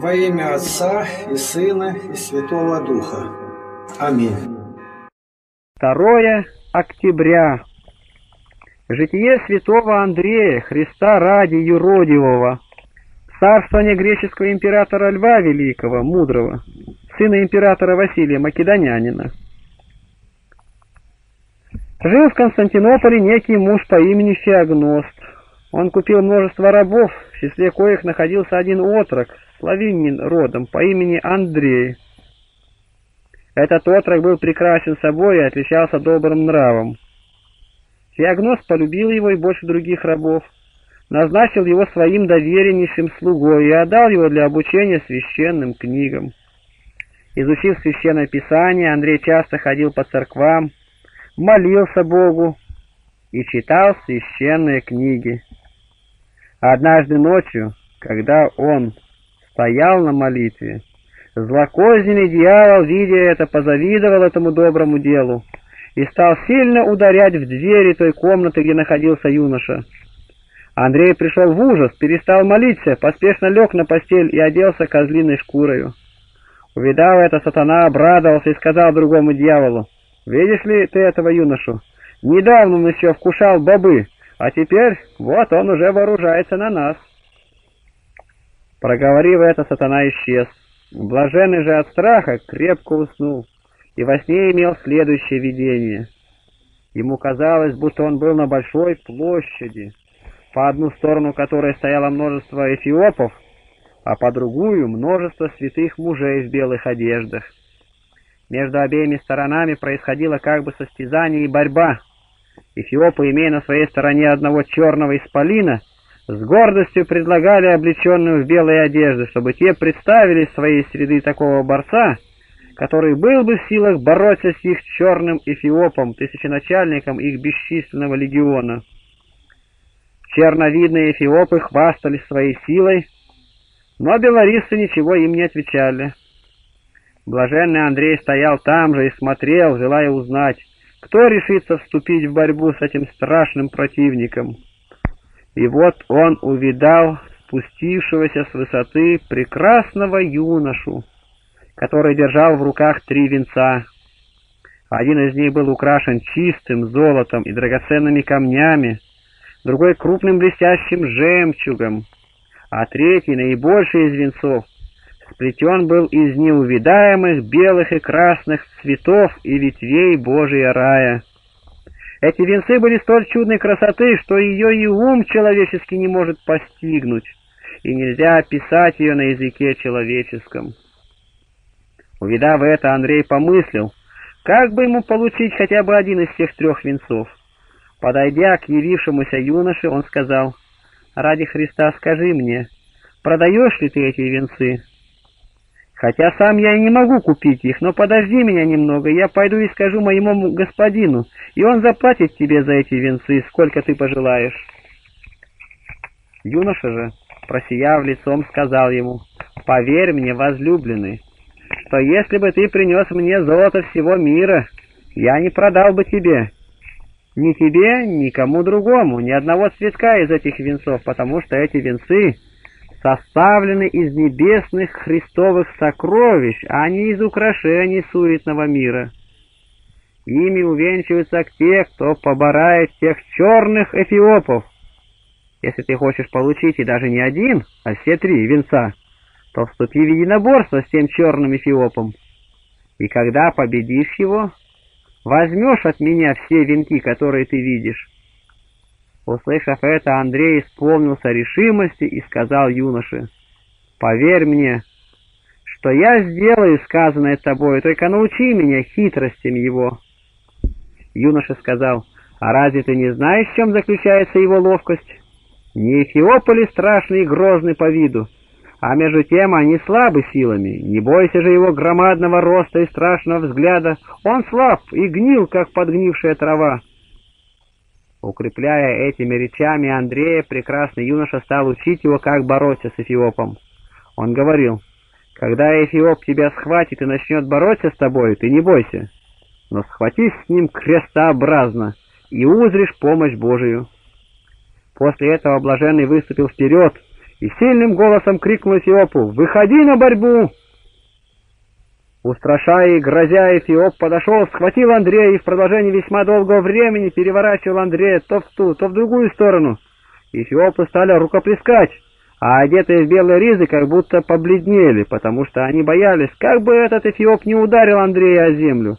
Во имя Отца и Сына и Святого Духа. Аминь. 2 октября. Житие святого Андрея, Христа ради юродивого, царствование греческого императора Льва Великого, мудрого, сына императора Василия Македонянина. Жил в Константинополе некий муж по имени Феогност. Он купил множество рабов, в числе коих находился один отрок, славянин родом, по имени Андрей. Этот отрок был прекрасен собой и отличался добрым нравом. Феогност полюбил его и больше других рабов, назначил его своим довереннейшим слугой и отдал его для обучения священным книгам. Изучив священное писание, Андрей часто ходил по церквам, молился Богу и читал священные книги. Однажды ночью, когда он стоял на молитве, злокозненный дьявол, видя это, позавидовал этому доброму делу и стал сильно ударять в двери той комнаты, где находился юноша. Андрей пришел в ужас, перестал молиться, поспешно лег на постель и оделся козлиной шкурою. Увидав это, сатана обрадовался и сказал другому дьяволу, «Видишь ли ты этого юношу? Недавно он еще вкушал бобы, а теперь вот он уже вооружается на нас». Проговорив это, сатана исчез. Блаженный же от страха крепко уснул и во сне имел следующее видение. Ему казалось, будто он был на большой площади, по одну сторону которой стояло множество эфиопов, а по другую множество святых мужей в белых одеждах. Между обеими сторонами происходило как бы состязание и борьба. Эфиопы, имея на своей стороне одного черного исполина, с гордостью предлагали облеченным в белые одежды, чтобы те представили из своей среды такого борца, который был бы в силах бороться с их черным эфиопом, тысяченачальником их бесчисленного легиона. Черновидные эфиопы хвастались своей силой, но белорисы ничего им не отвечали. Блаженный Андрей стоял там же и смотрел, желая узнать, кто решится вступить в борьбу с этим страшным противником. И вот он увидал спустившегося с высоты прекрасного юношу, который держал в руках три венца. Один из них был украшен чистым золотом и драгоценными камнями, другой крупным блестящим жемчугом, а третий, наибольший из венцов, сплетен был из неувидаемых белых и красных цветов и ветвей Божия рая. Эти венцы были столь чудной красоты, что ее и ум человеческий не может постигнуть, и нельзя описать ее на языке человеческом. Увидав это, Андрей помыслил, как бы ему получить хотя бы один из тех трех венцов. Подойдя к явившемуся юноше, он сказал, «Ради Христа скажи мне, продаешь ли ты эти венцы?» Хотя сам я и не могу купить их, но подожди меня немного, я пойду и скажу моему господину, и он заплатит тебе за эти венцы, сколько ты пожелаешь. Юноша же, просияв лицом, сказал ему, «Поверь мне, возлюбленный, что если бы ты принес мне золото всего мира, я не продал бы тебе, ни тебе, ни кому другому, ни одного цветка из этих венцов, потому что эти венцы составлены из небесных христовых сокровищ, а не из украшений суетного мира. Ими увенчиваются те, кто поборает тех черных эфиопов. Если ты хочешь получить и даже не один, а все три венца, то вступи в единоборство с тем черным эфиопом. И когда победишь его, возьмешь от меня все венки, которые ты видишь. Услышав это, Андрей исполнился решимости и сказал юноше, «Поверь мне, что я сделаю сказанное тобой, только научи меня хитростям его». Юноша сказал, «А разве ты не знаешь, в чем заключается его ловкость? Не Эфиополь страшный и грозный по виду, а между тем они слабы силами. Не бойся же его громадного роста и страшного взгляда. Он слаб и гнил, как подгнившая трава. Укрепляя этими речами Андрея, прекрасный юноша стал учить его, как бороться с Эфиопом. Он говорил, «Когда Эфиоп тебя схватит и начнет бороться с тобой, ты не бойся, но схватись с ним крестообразно и узришь помощь Божию». После этого блаженный выступил вперед и сильным голосом крикнул Эфиопу «Выходи на борьбу!» Устрашая и грозя, Эфиоп подошел, схватил Андрея и в продолжении весьма долгого времени переворачивал Андрея то в ту, то в другую сторону. Эфиопы стали рукоплескать, а одетые в белые ризы как будто побледнели, потому что они боялись, как бы этот Эфиоп не ударил Андрея о землю.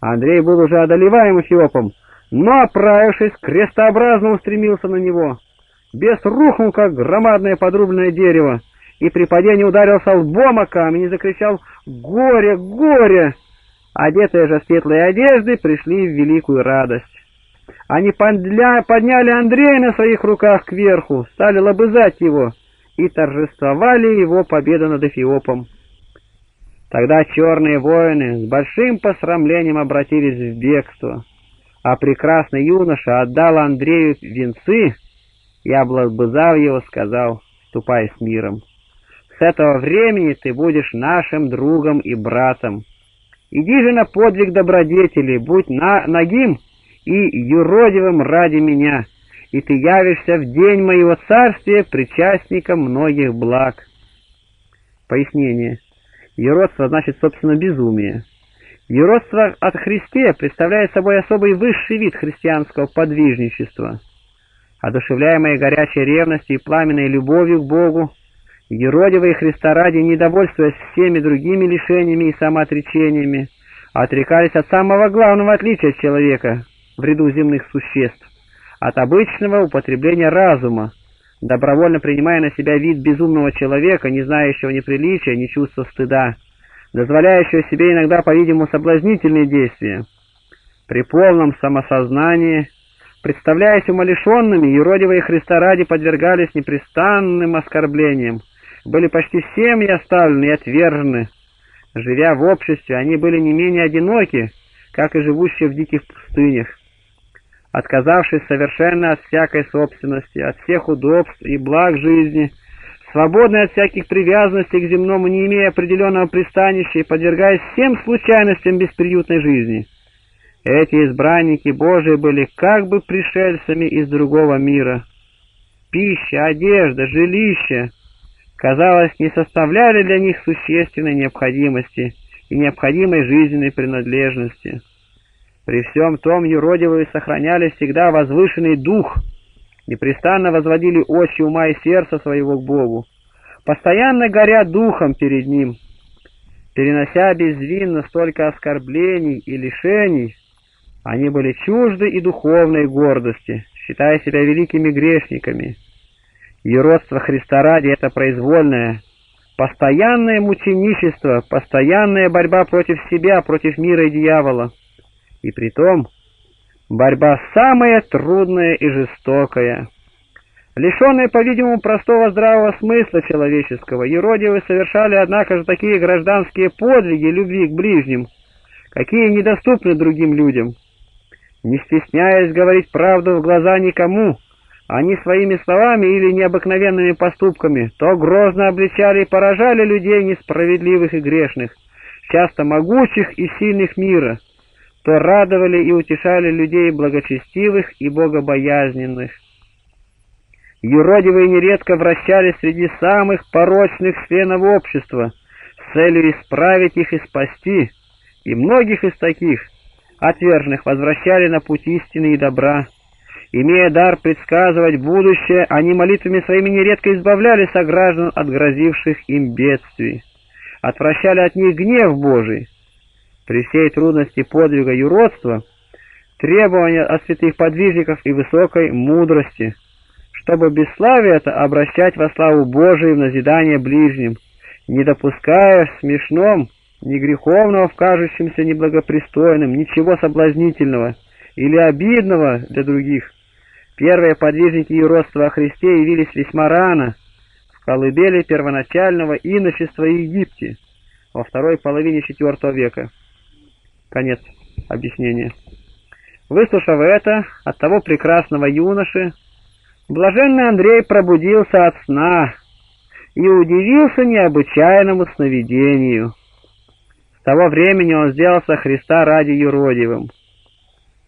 Андрей был уже одолеваем Эфиопом, но, оправившись, крестообразно устремился на него. Бес рухнул, как громадное подрубленное дерево, и при падении ударился лбом о камень и закричал «Горе! Горе!». Одетые же светлые одежды пришли в великую радость. Они подняли Андрея на своих руках кверху, стали лобызать его и торжествовали его победу над Эфиопом. Тогда черные воины с большим посрамлением обратились в бегство, а прекрасный юноша отдал Андрею венцы и, облобызав его, сказал «Ступай с миром». С этого времени ты будешь нашим другом и братом. Иди же на подвиг добродетели, будь на нагим и юродивым ради меня, и ты явишься в день моего царствия причастником многих благ. Пояснение. Юродство значит, собственно, безумие. Юродство от Христе представляет собой особый высший вид христианского подвижничества. Одушевляемые горячей ревностью и пламенной любовью к Богу, Еродивые Христа ради, недовольствуясь всеми другими лишениями и самоотречениями, отрекались от самого главного отличия человека в ряду земных существ, от обычного употребления разума, добровольно принимая на себя вид безумного человека, не знающего ни приличия, ни чувства стыда, дозволяющего себе иногда, по-видимому, соблазнительные действия. При полном самосознании, представляясь умалишенными, юродивые Христа ради подвергались непрестанным оскорблениям, были почти всеми оставлены и отвержены. Живя в обществе, они были не менее одиноки, как и живущие в диких пустынях. Отказавшись совершенно от всякой собственности, от всех удобств и благ жизни, свободные от всяких привязанностей к земному, не имея определенного пристанища и подвергаясь всем случайностям бесприютной жизни. Эти избранники Божии были как бы пришельцами из другого мира. Пища, одежда, жилище казалось, не составляли для них существенной необходимости и необходимой жизненной принадлежности. При всем том юродивые сохраняли всегда возвышенный дух, непрестанно возводили очи ума и сердца своего к Богу, постоянно горя духом перед Ним, перенося безвинно столько оскорблений и лишений, они были чужды и духовной гордости, считая себя великими грешниками, Юродство Христа ради — это произвольное, постоянное мученичество, постоянная борьба против себя, против мира и дьявола. И притом борьба самая трудная и жестокая. Лишенные, по-видимому, простого здравого смысла человеческого, юродивы совершали, однако же, такие гражданские подвиги любви к ближним, какие недоступны другим людям. Не стесняясь говорить правду в глаза никому, они своими словами или необыкновенными поступками то грозно обличали и поражали людей несправедливых и грешных, часто могучих и сильных мира, то радовали и утешали людей благочестивых и богобоязненных. Юродивые нередко вращались среди самых порочных членов общества с целью исправить их и спасти, и многих из таких отверженных возвращали на путь истины и добра. Имея дар предсказывать будущее, они молитвами своими нередко избавляли сограждан от грозивших им бедствий, отвращали от них гнев Божий. При всей трудности подвига юродства, требования от святых подвижников и высокой мудрости, чтобы бесславие это обращать во славу Божию в назидание ближним, не допуская в смешном, ни греховного в кажущемся неблагопристойным, ничего соблазнительного или обидного для других. Первые подвижники юродства о Христе явились весьма рано, в колыбели первоначального иночества Египте, во второй половине IV века. Конец объяснения. Выслушав это, от того прекрасного юноши, блаженный Андрей пробудился от сна и удивился необычайному сновидению. С того времени он сделался Христа ради юродивым.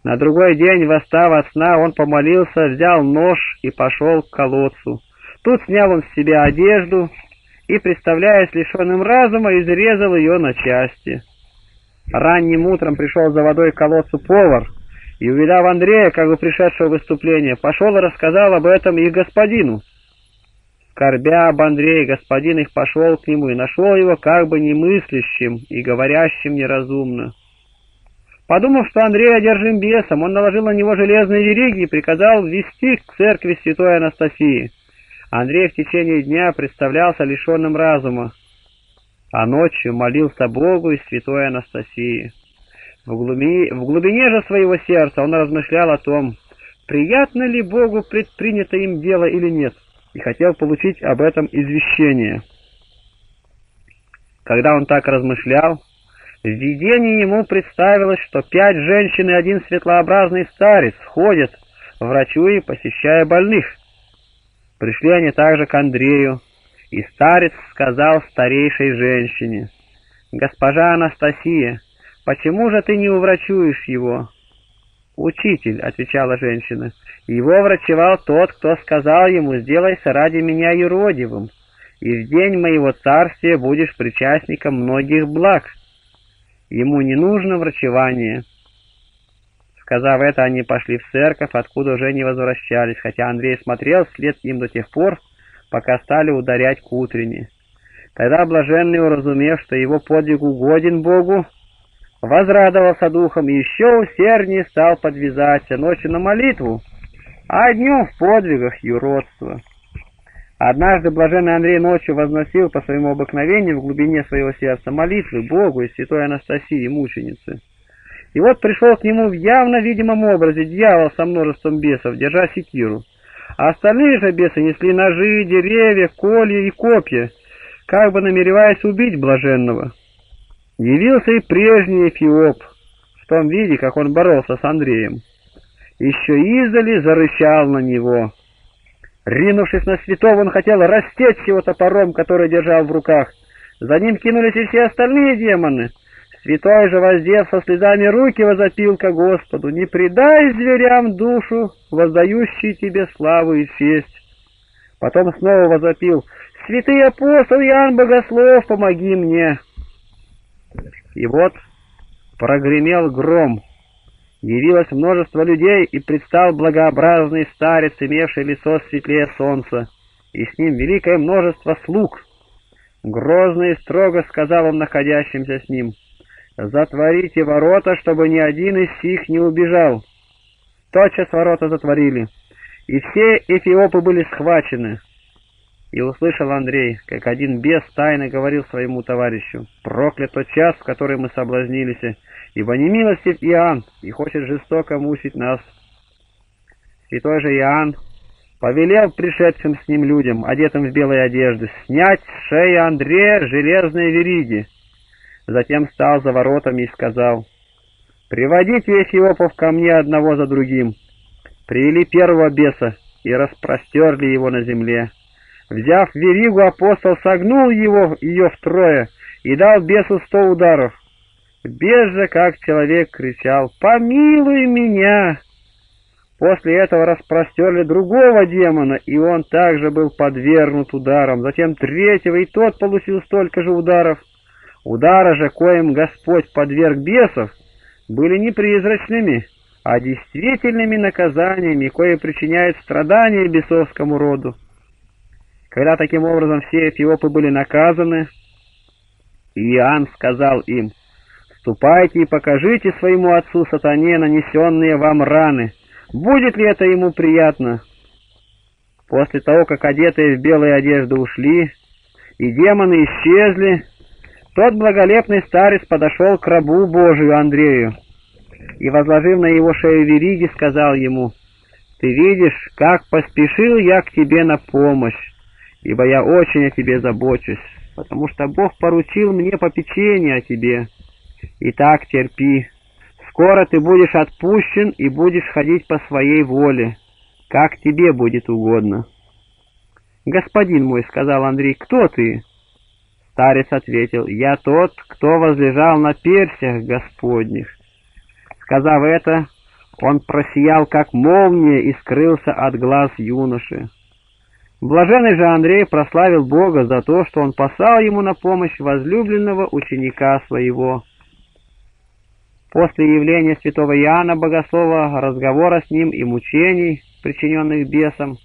На другой день, восстав от сна, он помолился, взял нож и пошел к колодцу. Тут снял он с себя одежду и, представляясь лишенным разума, изрезал ее на части. Ранним утром пришел за водой к колодцу повар, и, увидав Андрея, как бы пришедшего выступление, пошел и рассказал об этом их господину. Скорбя об Андрее, господин их пошел к нему и нашел его как бы немыслящим и говорящим неразумно. Подумав, что Андрей одержим бесом, он наложил на него железные вериги и приказал ввести к церкви святой Анастасии. Андрей в течение дня представлялся лишенным разума, а ночью молился Богу и святой Анастасии. В глубине, в глубине же своего сердца он размышлял о том, приятно ли Богу предпринято им дело или нет и хотел получить об этом извещение. Когда он так размышлял, в видении ему представилось, что пять женщин и один светлообразный старец ходят, врачуя и посещая больных. Пришли они также к Андрею, и старец сказал старейшей женщине, «Госпожа Анастасия, почему же ты не уврачуешь его?» «Учитель», — отвечала женщина, — «его врачевал тот, кто сказал ему, сделайся ради меня юродивым, и в день моего царствия будешь причастником многих благ. Ему не нужно врачевание». Сказав это, они пошли в церковь, откуда уже не возвращались, хотя Андрей смотрел вслед им до тех пор, пока стали ударять к утренне. Тогда блаженный, уразумев, что его подвиг угоден Богу, возрадовался духом и еще усерднее стал подвязаться ночью на молитву, а днем в подвигах юродства. Однажды блаженный Андрей ночью возносил по своему обыкновению в глубине своего сердца молитвы Богу и святой Анастасии, мученицы. И вот пришел к нему в явно видимом образе дьявол со множеством бесов, держа секиру. А остальные же бесы несли ножи, деревья, колья и копья, как бы намереваясь убить блаженного. Явился и прежний Эфиоп, в том виде, как он боролся с Андреем. Еще издали зарычал на него. Ринувшись на святого, он хотел растечь его топором, который держал в руках. За ним кинулись и все остальные демоны. Святой же, воздев со слезами руки, возопил ко Господу, «Не предай зверям душу, воздающие тебе славу и честь». Потом снова возопил, «Святый апостол Иоанн Богослов, помоги мне!» И вот прогремел гром. Явилось множество людей, и предстал благообразный старец, имевший лицо светлее солнца, и с ним великое множество слуг. Грозно и строго сказал он находящимся с ним, «Затворите ворота, чтобы ни один из сих не убежал». Тотчас ворота затворили, и все эфиопы были схвачены. И услышал Андрей, как один бес тайно говорил своему товарищу, «Проклят тот час, в который мы соблазнились, ибо не милостив Иоанн и хочет жестоко мучить нас». Святой же Иоанн повелел пришедшим с ним людям, одетым в белые одежды, снять с шеи Андрея железные вериги. Затем стал за воротами и сказал, «Приводите эфиопов ко мне одного за другим». Привели первого беса и распростерли его на земле. Взяв веригу, апостол согнул его, ее втрое и дал бесу сто ударов. Бес же, как человек, кричал «Помилуй меня!» После этого распростерли другого демона, и он также был подвергнут ударам. Затем третьего, и тот получил столько же ударов. Удары же, коим Господь подверг бесов, были не призрачными, а действительными наказаниями, кое причиняют страдания бесовскому роду. Когда таким образом все эфиопы были наказаны, Иоанн сказал им, «Ступайте и покажите своему отцу сатане нанесенные вам раны. Будет ли это ему приятно?» После того, как одетые в белые одежды ушли, и демоны исчезли, тот благолепный старец подошел к рабу Божию Андрею и, возложив на его шею вериги, сказал ему, «Ты видишь, как поспешил я к тебе на помощь, ибо я очень о тебе забочусь, потому что Бог поручил мне попечение о тебе. Итак, терпи, скоро ты будешь отпущен и будешь ходить по своей воле, как тебе будет угодно». «Господин мой», — сказал Андрей, — «кто ты?» Старец ответил, «Я тот, кто возлежал на персях Господних». Сказав это, он просиял, как молния, и скрылся от глаз юноши. Блаженный же Андрей прославил Бога за то, что он послал ему на помощь возлюбленного ученика своего. После явления святого Иоанна Богослова, разговора с ним и мучений, причиненных бесом,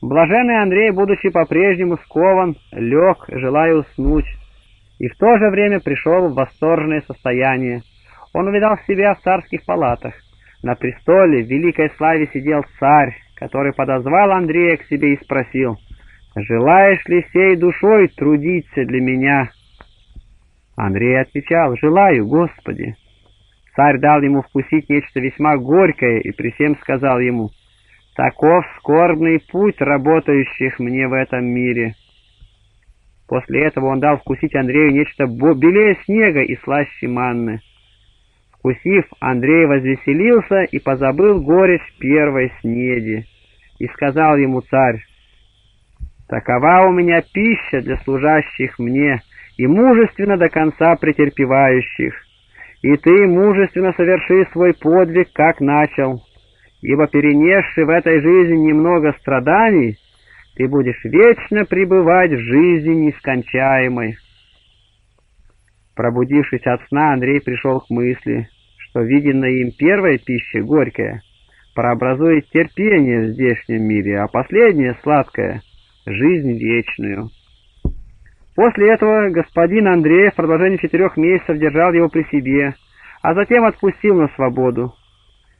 Блаженный Андрей, будучи по-прежнему скован, лег, желая уснуть, и в то же время пришел в восторженное состояние. Он увидал себя в царских палатах. На престоле в великой славе сидел царь, который подозвал Андрея к себе и спросил, «Желаешь ли сей душой трудиться для меня?» Андрей отвечал, «Желаю, Господи». Царь дал ему вкусить нечто весьма горькое и при всем сказал ему, Таков скорбный путь работающих мне в этом мире. После этого он дал вкусить Андрею нечто белее снега и слаще манны. Вкусив, Андрей возвеселился и позабыл горечь первой снеди. И сказал ему царь, «Такова у меня пища для служащих мне и мужественно до конца претерпевающих. И ты мужественно соверши свой подвиг, как начал» ибо перенесший в этой жизни немного страданий, ты будешь вечно пребывать в жизни нескончаемой. Пробудившись от сна, Андрей пришел к мысли, что виденная им первая пища, горькая, прообразует терпение в здешнем мире, а последняя, сладкая, — жизнь вечную. После этого господин Андрей в продолжении четырех месяцев держал его при себе, а затем отпустил на свободу.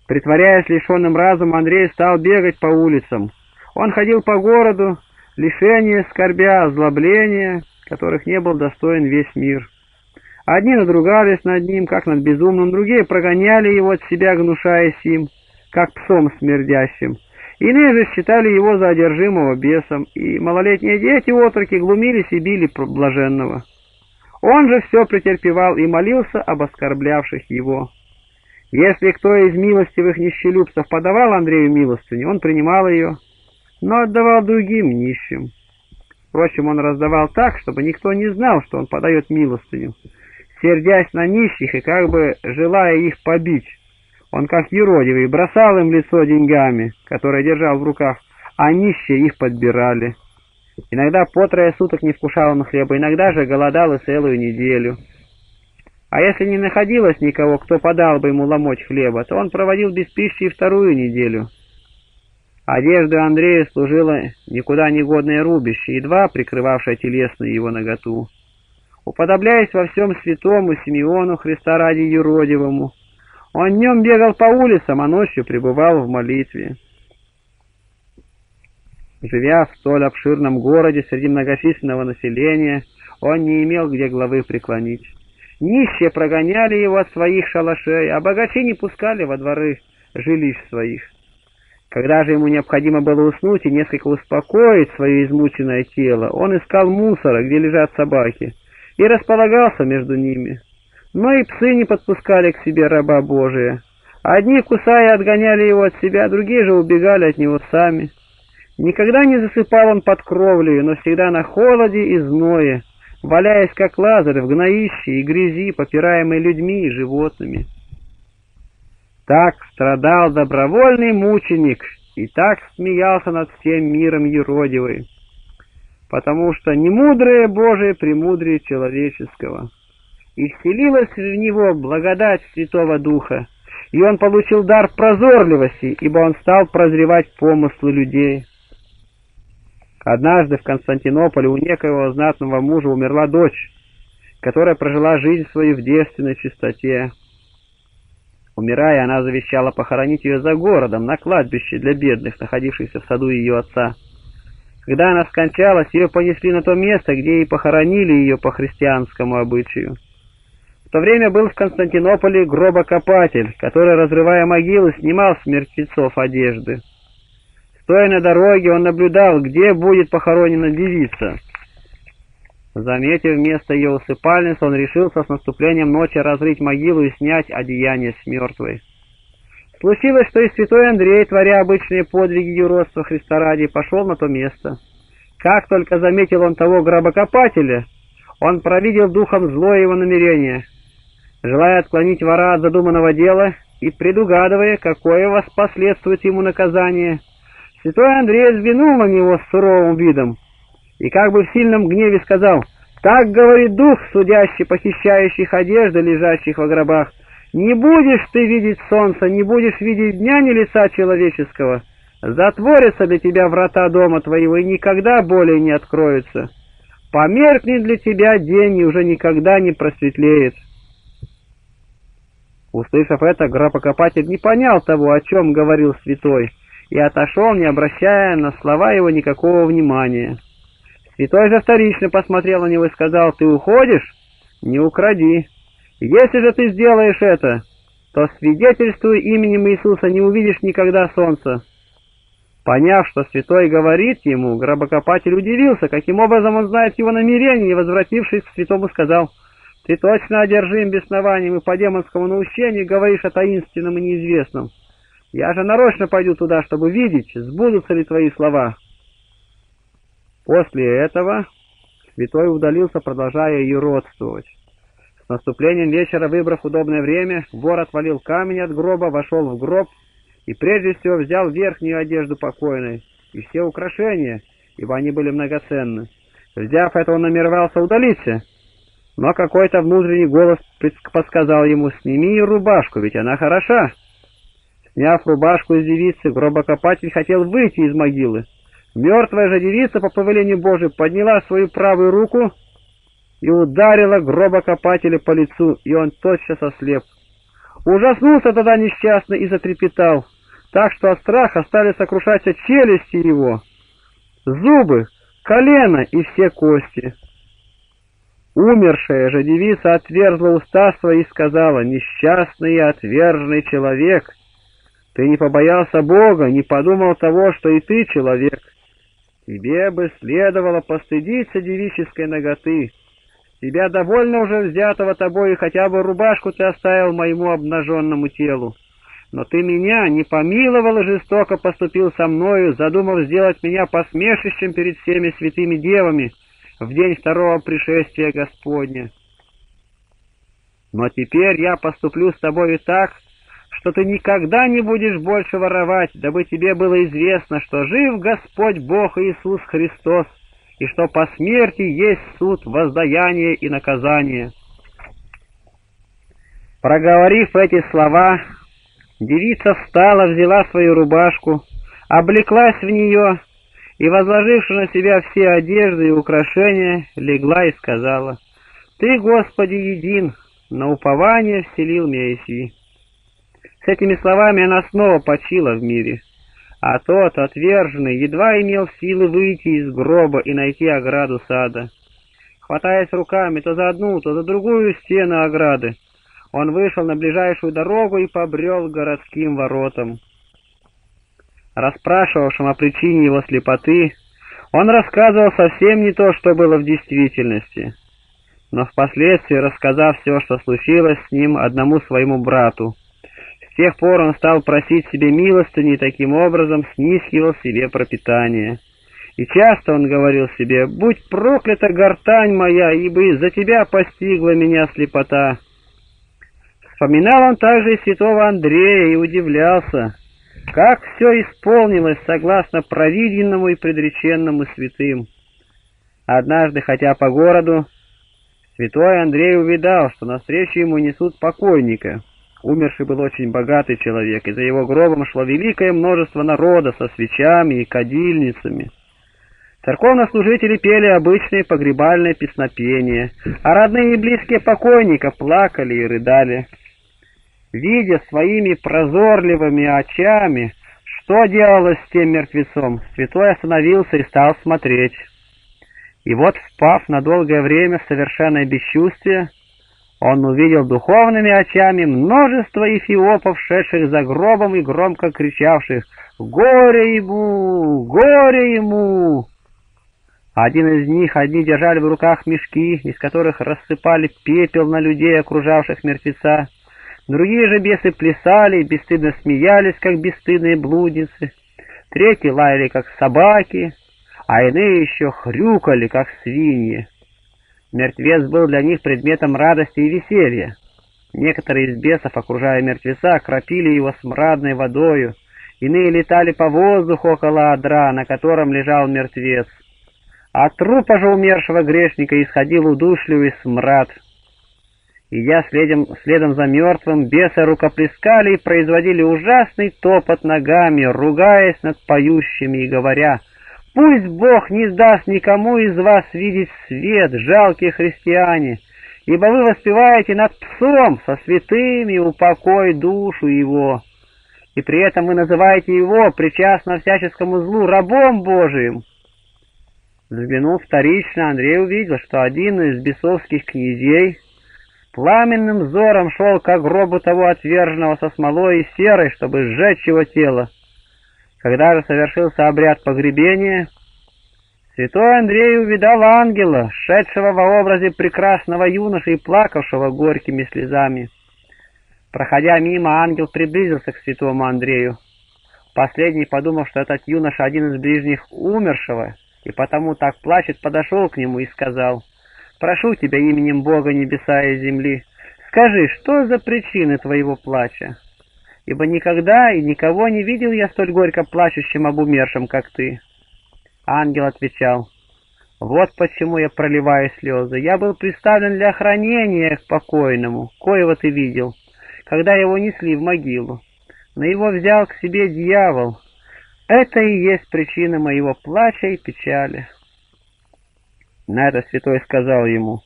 Притворяясь лишенным разума, Андрей стал бегать по улицам. Он ходил по городу, лишения, скорбя, озлобления, которых не был достоин весь мир. Одни надругались над ним, как над безумным, другие прогоняли его от себя, гнушаясь им, как псом смердящим. Иные же считали его за одержимого бесом, и малолетние дети-отроки глумились и били блаженного. Он же все претерпевал и молился об оскорблявших его. Если кто из милостивых нищелюбцев подавал Андрею милостыню, он принимал ее, но отдавал другим нищим. Впрочем, он раздавал так, чтобы никто не знал, что он подает милостыню, сердясь на нищих и как бы желая их побить. Он, как юродивый, бросал им лицо деньгами, которые держал в руках, а нищие их подбирали. Иногда по трое суток не вкушал он хлеба, иногда же голодал и целую неделю. А если не находилось никого, кто подал бы ему ломоть хлеба, то он проводил без пищи и вторую неделю. Одежда Андрея служила никуда не годное рубище, едва прикрывавшее телесную его наготу. Уподобляясь во всем святому Симеону Христа ради юродивому, он днем бегал по улицам, а ночью пребывал в молитве. Живя в столь обширном городе среди многочисленного населения, он не имел где главы преклонить. Нищие прогоняли его от своих шалашей, а богачи не пускали во дворы жилищ своих. Когда же ему необходимо было уснуть и несколько успокоить свое измученное тело, он искал мусора, где лежат собаки, и располагался между ними. Но и псы не подпускали к себе раба Божия. Одни, кусая, отгоняли его от себя, другие же убегали от него сами. Никогда не засыпал он под кровлею, но всегда на холоде и зное, валяясь как Лазарь в гноище и грязи, попираемой людьми и животными. Так страдал добровольный мученик и так смеялся над всем миром юродивый, потому что не мудрое Божие премудрее человеческого. И вселилась в него благодать Святого Духа, и он получил дар прозорливости, ибо он стал прозревать помыслы людей. Однажды в Константинополе у некоего знатного мужа умерла дочь, которая прожила жизнь свою в девственной чистоте. Умирая, она завещала похоронить ее за городом, на кладбище для бедных, находившихся в саду ее отца. Когда она скончалась, ее понесли на то место, где и похоронили ее по христианскому обычаю. В то время был в Константинополе гробокопатель, который, разрывая могилы, снимал с мертвецов одежды. Стоя на дороге, он наблюдал, где будет похоронена девица. Заметив место ее усыпальницы, он решился с наступлением ночи разрыть могилу и снять одеяние с мертвой. Случилось, что и святой Андрей, творя обычные подвиги юродства Христа ради, пошел на то место. Как только заметил он того гробокопателя, он провидел духом злое его намерение, желая отклонить вора от задуманного дела и предугадывая, какое воспоследствует ему наказание. Святой Андрей взглянул на него с суровым видом и как бы в сильном гневе сказал, «Так говорит дух, судящий похищающих одежды, лежащих в гробах, не будешь ты видеть солнца, не будешь видеть дня ни лица человеческого. Затворятся для тебя врата дома твоего и никогда более не откроются. Померкнет для тебя день и уже никогда не просветлеет. Услышав это, гробокопатель не понял того, о чем говорил святой, и отошел, не обращая на слова его никакого внимания. Святой же вторично посмотрел на него и сказал, «Ты уходишь? Не укради». Если же ты сделаешь это, то, свидетельствуя именем Иисуса, не увидишь никогда солнца». Поняв, что святой говорит ему, гробокопатель удивился, каким образом он знает его намерение, и, возвратившись к святому, сказал, «Ты точно одержим беснованием и по демонскому наущению говоришь о таинственном и неизвестном. Я же нарочно пойду туда, чтобы видеть, сбудутся ли твои слова». После этого святой удалился, продолжая ее родствовать наступлением вечера, выбрав удобное время, вор отвалил камень от гроба, вошел в гроб и прежде всего взял верхнюю одежду покойной и все украшения, ибо они были многоценны. Взяв это, он намеревался удалиться, но какой-то внутренний голос подсказал ему «Сними рубашку, ведь она хороша». Сняв рубашку из девицы, гробокопатель хотел выйти из могилы. Мертвая же девица, по повелению Божию, подняла свою правую руку и ударила гробокопателя по лицу, и он тотчас ослеп. Ужаснулся тогда несчастный и затрепетал, так что от страха стали сокрушаться челюсти его, зубы, колено и все кости. Умершая же девица отверзла уста свои и сказала, «Несчастный и отверженный человек, ты не побоялся Бога, не подумал того, что и ты человек. Тебе бы следовало постыдиться девической ноготы, Тебя довольно уже взятого тобой, и хотя бы рубашку ты оставил моему обнаженному телу. Но ты меня не помиловал и жестоко поступил со мною, задумав сделать меня посмешищем перед всеми святыми девами в день второго пришествия Господня. Но теперь я поступлю с тобою так, что ты никогда не будешь больше воровать, дабы тебе было известно, что жив Господь Бог Иисус Христос, и что по смерти есть суд, воздаяние и наказание. Проговорив эти слова, девица встала, взяла свою рубашку, облеклась в нее и, возложивши на себя все одежды и украшения, легла и сказала, «Ты, Господи, един, на упование вселил Мессии». С этими словами она снова почила в мире а тот, отверженный, едва имел силы выйти из гроба и найти ограду сада. Хватаясь руками то за одну, то за другую стену ограды, он вышел на ближайшую дорогу и побрел к городским воротам. Расспрашивавшим о причине его слепоты, он рассказывал совсем не то, что было в действительности, но впоследствии, рассказав все, что случилось с ним одному своему брату, с тех пор он стал просить себе милостыни и таким образом снискивал себе пропитание. И часто он говорил себе, «Будь проклята гортань моя, ибо из-за тебя постигла меня слепота». Вспоминал он также и святого Андрея и удивлялся, как все исполнилось согласно провиденному и предреченному святым. Однажды, хотя по городу, святой Андрей увидал, что навстречу ему несут покойника — Умерший был очень богатый человек, и за его гробом шло великое множество народа со свечами и кадильницами. Церковнослужители пели обычные погребальные песнопения, а родные и близкие покойника плакали и рыдали. Видя своими прозорливыми очами, что делалось с тем мертвецом, святой остановился и стал смотреть. И вот, впав на долгое время в совершенное бесчувствие, он увидел духовными очами множество эфиопов, шедших за гробом и громко кричавших «Горе ему! Горе ему!». Один из них одни держали в руках мешки, из которых рассыпали пепел на людей, окружавших мертвеца. Другие же бесы плясали и бесстыдно смеялись, как бесстыдные блудницы. Третьи лаяли, как собаки, а иные еще хрюкали, как свиньи. Мертвец был для них предметом радости и веселья. Некоторые из бесов, окружая мертвеца, кропили его смрадной водою, иные летали по воздуху около одра, на котором лежал мертвец. От трупа же умершего грешника исходил удушливый смрад. Идя следом, следом за мертвым, бесы рукоплескали и производили ужасный топот ногами, ругаясь над поющими и говоря — Пусть Бог не сдаст никому из вас видеть свет, жалкие христиане, ибо вы воспеваете над псом со святыми упокой душу его, и при этом вы называете его, причастно всяческому злу, рабом Божиим. Взглянув вторично, Андрей увидел, что один из бесовских князей пламенным взором шел к гробу того отверженного со смолой и серой, чтобы сжечь его тело. Когда же совершился обряд погребения, святой Андрей увидал ангела, шедшего во образе прекрасного юноши и плакавшего горькими слезами. Проходя мимо, ангел приблизился к святому Андрею. Последний, подумав, что этот юноша один из ближних умершего, и потому так плачет, подошел к нему и сказал, «Прошу тебя именем Бога небеса и земли, скажи, что за причины твоего плача?» ибо никогда и никого не видел я столь горько плачущим об умершем, как ты. Ангел отвечал, вот почему я проливаю слезы. Я был представлен для хранения к покойному, коего ты видел, когда его несли в могилу. Но его взял к себе дьявол. Это и есть причина моего плача и печали. На это святой сказал ему,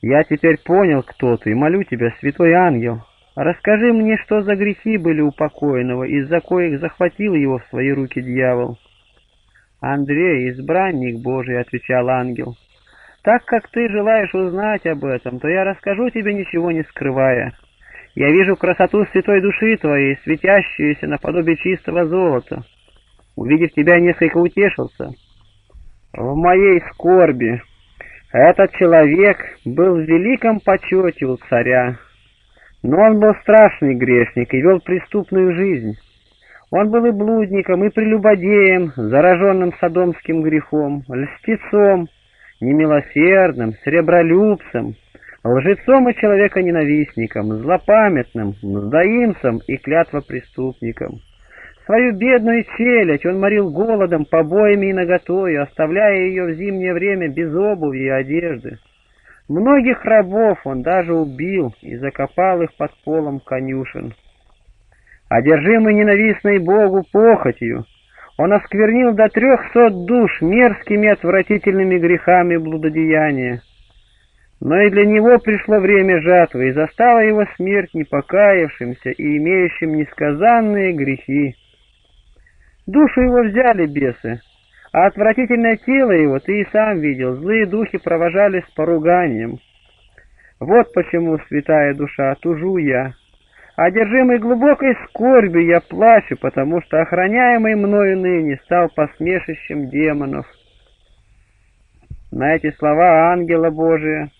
«Я теперь понял, кто ты, молю тебя, святой ангел, Расскажи мне, что за грехи были у покойного, из-за коих захватил его в свои руки дьявол. Андрей, избранник Божий, отвечал ангел. Так как ты желаешь узнать об этом, то я расскажу тебе, ничего не скрывая. Я вижу красоту святой души твоей, светящуюся наподобие чистого золота. Увидев тебя, несколько утешился. В моей скорби этот человек был в великом почете у царя, но он был страшный грешник и вел преступную жизнь. Он был и блудником, и прелюбодеем, зараженным садомским грехом, льстецом, немилосердным, сребролюбцем, лжецом и человеконенавистником, злопамятным, мздоимцем и клятвопреступником. Свою бедную челядь он морил голодом, побоями и наготою, оставляя ее в зимнее время без обуви и одежды. Многих рабов он даже убил и закопал их под полом конюшен. Одержимый ненавистной Богу похотью, он осквернил до трехсот душ мерзкими отвратительными грехами блудодеяния. Но и для него пришло время жатвы, и застала его смерть непокаявшимся и имеющим несказанные грехи. Душу его взяли бесы, а отвратительное тело его ты и сам видел, злые духи провожали с поруганием. Вот почему, святая душа, тужу я. Одержимый глубокой скорбью я плачу, потому что охраняемый мною ныне стал посмешищем демонов. На эти слова ангела Божия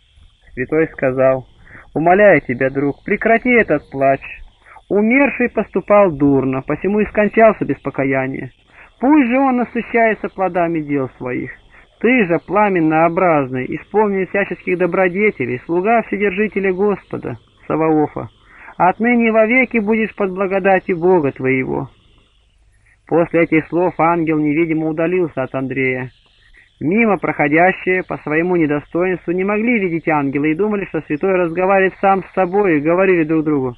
святой сказал, «Умоляю тебя, друг, прекрати этот плач. Умерший поступал дурно, посему и скончался без покаяния. Пусть же он насыщается плодами дел своих. Ты же, пламеннообразный, исполнен всяческих добродетелей, слуга Вседержителя Господа, Саваофа, отныне вовеки будешь под благодати Бога твоего». После этих слов ангел невидимо удалился от Андрея. Мимо проходящие по своему недостоинству не могли видеть ангела и думали, что святой разговаривает сам с собой и говорили друг другу.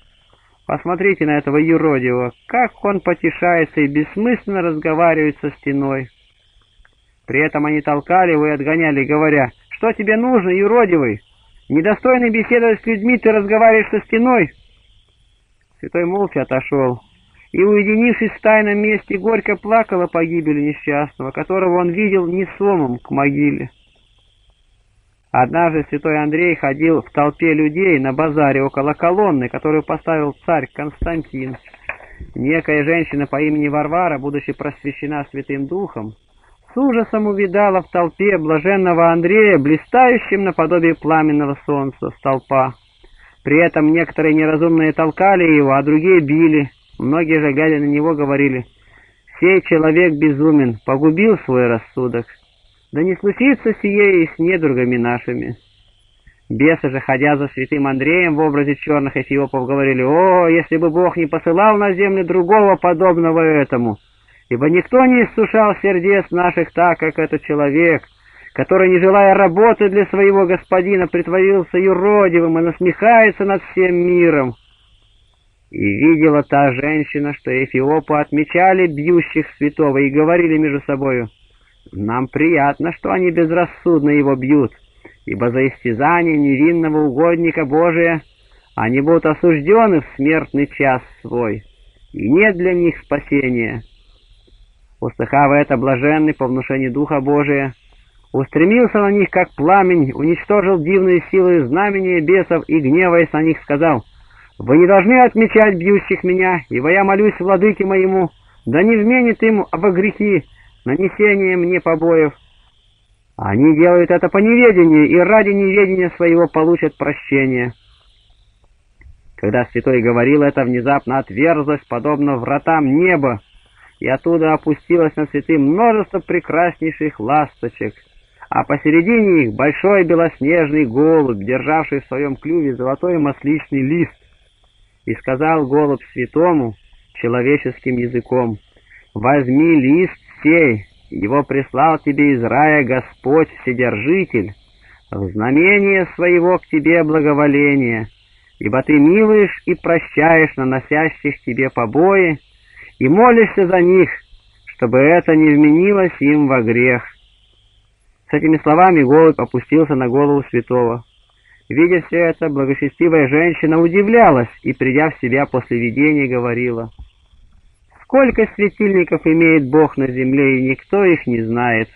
Посмотрите на этого юродивого, как он потешается и бессмысленно разговаривает со стеной. При этом они толкали его и отгоняли, говоря, «Что тебе нужно, юродивый? Недостойный беседовать с людьми, ты разговариваешь со стеной?» Святой молча отошел и, уединившись в тайном месте, горько плакал о погибели несчастного, которого он видел несомым к могиле. Однажды святой Андрей ходил в толпе людей на базаре около колонны, которую поставил царь Константин. Некая женщина по имени Варвара, будучи просвещена Святым Духом, с ужасом увидала в толпе блаженного Андрея, блистающим наподобие пламенного солнца, столпа. При этом некоторые неразумные толкали его, а другие били. Многие же, глядя на него, говорили, «Сей человек безумен, погубил свой рассудок». Да не случится сие и с недругами нашими. Бесы же, ходя за святым Андреем в образе черных эфиопов, говорили, «О, если бы Бог не посылал на землю другого подобного этому, ибо никто не иссушал сердец наших так, как этот человек, который, не желая работы для своего господина, притворился юродивым и насмехается над всем миром». И видела та женщина, что эфиопы отмечали бьющих святого и говорили между собою, нам приятно, что они безрассудно его бьют, ибо за истязание невинного угодника Божия они будут осуждены в смертный час свой, и нет для них спасения. Услыхав это, блаженный по внушению Духа Божия, устремился на них, как пламень, уничтожил дивные силы знамения бесов и, гневаясь на них, сказал, «Вы не должны отмечать бьющих меня, ибо я молюсь владыке моему, да не вменит им обо грехи, нанесение мне побоев. Они делают это по неведению, и ради неведения своего получат прощение. Когда святой говорил это, внезапно отверзлось, подобно вратам неба, и оттуда опустилось на святым множество прекраснейших ласточек, а посередине их большой белоснежный голубь, державший в своем клюве золотой масличный лист. И сказал голубь святому человеческим языком, «Возьми лист сей, его прислал тебе из рая Господь Вседержитель, в знамение своего к тебе благоволения, ибо ты милуешь и прощаешь наносящих тебе побои, и молишься за них, чтобы это не вменилось им во грех». С этими словами голубь опустился на голову святого. Видя все это, благочестивая женщина удивлялась и, придя в себя после видения, говорила — Сколько светильников имеет Бог на земле, и никто их не знает.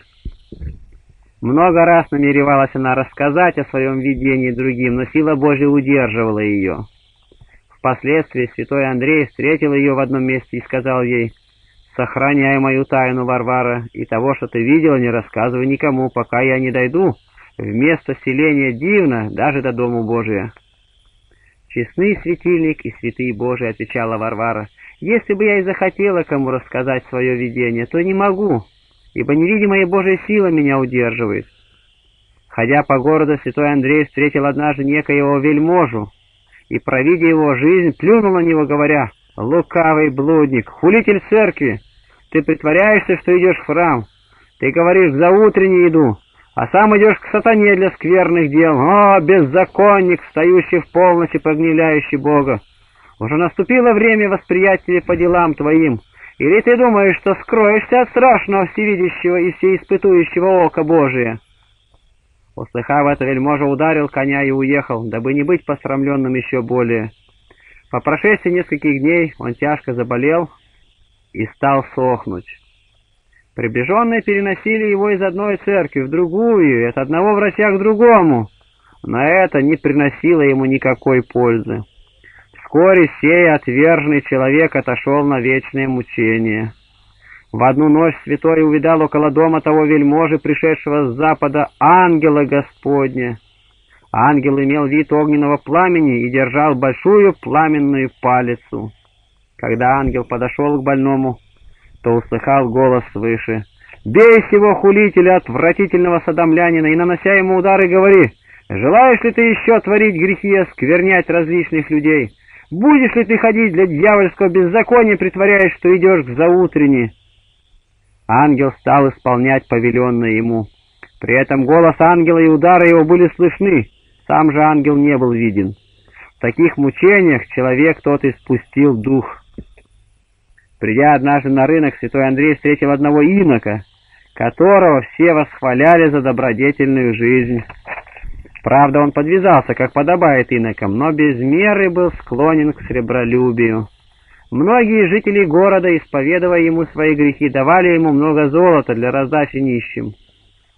Много раз намеревалась она рассказать о своем видении другим, но сила Божья удерживала ее. Впоследствии святой Андрей встретил ее в одном месте и сказал ей, «Сохраняй мою тайну, Варвара, и того, что ты видела, не рассказывай никому, пока я не дойду в место селения дивно, даже до Дому Божия». «Честный светильник и святые Божии», — отвечала Варвара, — если бы я и захотела кому рассказать свое видение, то не могу, ибо невидимая Божья сила меня удерживает. Ходя по городу, святой Андрей встретил однажды некоего вельможу, и, провидя его жизнь, плюнул на него, говоря, «Лукавый блудник, хулитель церкви, ты притворяешься, что идешь в храм, ты говоришь, за утренней иду, а сам идешь к сатане для скверных дел. О, беззаконник, встающий в полночь и погнеляющий Бога! Уже наступило время восприятия по делам твоим. Или ты думаешь, что скроешься от страшного всевидящего и всеиспытующего ока Божия?» Услыхав это, вельможа ударил коня и уехал, дабы не быть посрамленным еще более. По прошествии нескольких дней он тяжко заболел и стал сохнуть. Приближенные переносили его из одной церкви в другую, и от одного врача к другому, но это не приносило ему никакой пользы. Вскоре сей отверженный человек отошел на вечное мучение. В одну ночь святой увидал около дома того вельможи, пришедшего с запада, ангела Господня. Ангел имел вид огненного пламени и держал большую пламенную палицу. Когда ангел подошел к больному, то услыхал голос свыше. «Бей сего хулителя, отвратительного садомлянина, и, нанося ему удары, говори, желаешь ли ты еще творить грехи и осквернять различных людей?» Будешь ли ты ходить для дьявольского беззакония, притворяясь, что идешь к заутренне?» Ангел стал исполнять повеленное ему. При этом голос ангела и удары его были слышны, сам же ангел не был виден. В таких мучениях человек тот испустил дух. Придя однажды на рынок, святой Андрей встретил одного инока, которого все восхваляли за добродетельную жизнь. Правда, он подвязался, как подобает инокам, но без меры был склонен к сребролюбию. Многие жители города, исповедуя ему свои грехи, давали ему много золота для раздачи нищим.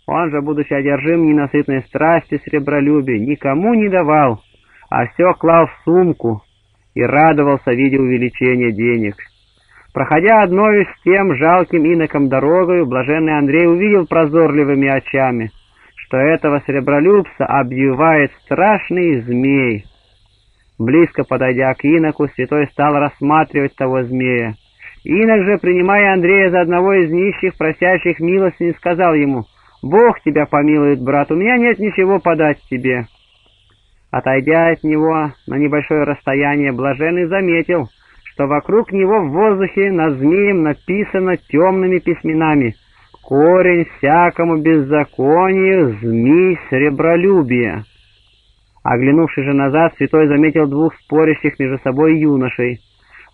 Он же, будучи одержим ненасытной страсти сребролюбия, никому не давал, а все клал в сумку и радовался, видя увеличение денег. Проходя одной с тем жалким иноком дорогою, блаженный Андрей увидел прозорливыми очами, что этого сребролюбца обвивает страшный змей. Близко подойдя к иноку, святой стал рассматривать того змея. Инок же, принимая Андрея за одного из нищих, просящих милости, сказал ему, «Бог тебя помилует, брат, у меня нет ничего подать тебе». Отойдя от него на небольшое расстояние, блаженный заметил, что вокруг него в воздухе над змеем написано темными письменами «Корень всякому беззаконию, змей сребролюбия». Оглянувшись же назад, святой заметил двух спорящих между собой юношей.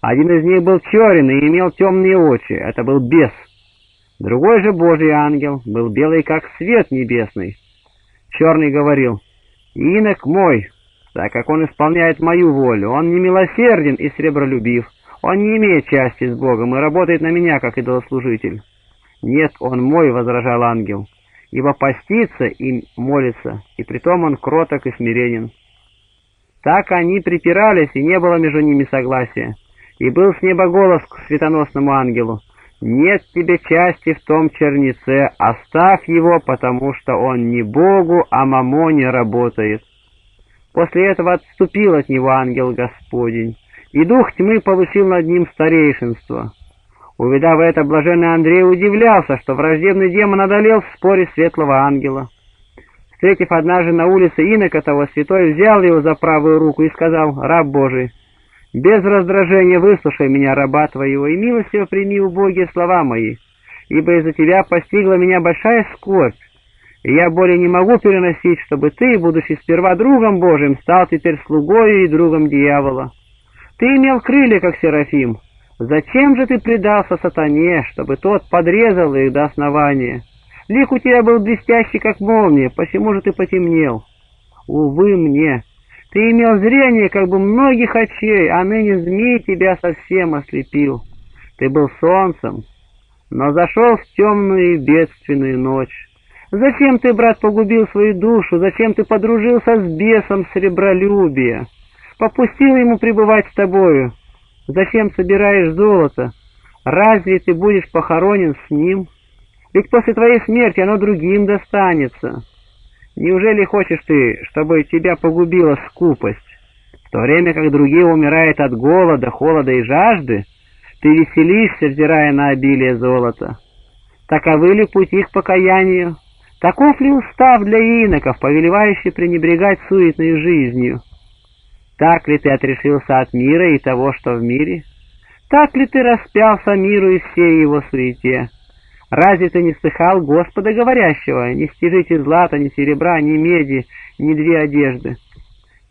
Один из них был черен и имел темные очи, это был бес. Другой же божий ангел был белый, как свет небесный. Черный говорил, «Инок мой, так как он исполняет мою волю, он не милосерден и сребролюбив, он не имеет части с Богом и работает на меня, как идолослужитель». «Нет, он мой», — возражал ангел, ибо постится и молится, и притом он кроток и смиренен. Так они припирались, и не было между ними согласия. И был с неба голос к светоносному ангелу. «Нет тебе части в том чернице, оставь его, потому что он не Богу, а мамоне работает». После этого отступил от него ангел Господень, и дух тьмы получил над ним старейшинство. Увидав это, блаженный Андрей удивлялся, что враждебный демон одолел в споре светлого ангела. Встретив однажды на улице инока того, святой взял его за правую руку и сказал, «Раб Божий, без раздражения выслушай меня, раба твоего, и милостиво прими убогие слова мои, ибо из-за тебя постигла меня большая скорбь, и я более не могу переносить, чтобы ты, будучи сперва другом Божьим, стал теперь слугою и другом дьявола. Ты имел крылья, как Серафим, Зачем же ты предался сатане, чтобы тот подрезал их до основания? Лик у тебя был блестящий, как молния, почему же ты потемнел? Увы мне, ты имел зрение, как бы многих очей, а ныне змей тебя совсем ослепил. Ты был солнцем, но зашел в темную и бедственную ночь. Зачем ты, брат, погубил свою душу? Зачем ты подружился с бесом сребролюбия? Попустил ему пребывать с тобою? Зачем собираешь золото? Разве ты будешь похоронен с ним? Ведь после твоей смерти оно другим достанется. Неужели хочешь ты, чтобы тебя погубила скупость? В то время как другие умирают от голода, холода и жажды, ты веселишься, взирая на обилие золота. Таковы ли пути к покаянию? Таков ли устав для иноков, повелевающий пренебрегать суетной жизнью? Так ли ты отрешился от мира и того, что в мире? Так ли ты распялся миру и всей его суете? Разве ты не слыхал Господа говорящего, не стяжите злата, ни серебра, ни меди, ни две одежды?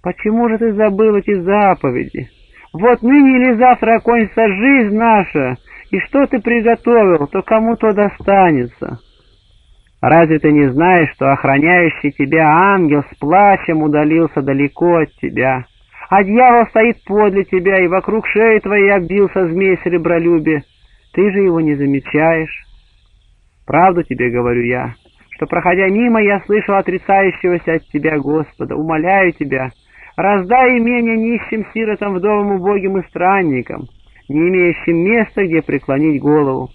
Почему же ты забыл эти заповеди? Вот ныне или завтра окончится жизнь наша, и что ты приготовил, то кому то достанется. Разве ты не знаешь, что охраняющий тебя ангел с плачем удалился далеко от тебя?» А дьявол стоит подле тебя, и вокруг шеи твоей оббился змей сребролюбия. Ты же его не замечаешь. Правду тебе говорю я, что, проходя мимо, я слышал отрицающегося от тебя Господа. Умоляю тебя, раздай имение нищим сиротам, вдовам, убогим и странникам, не имеющим места, где преклонить голову.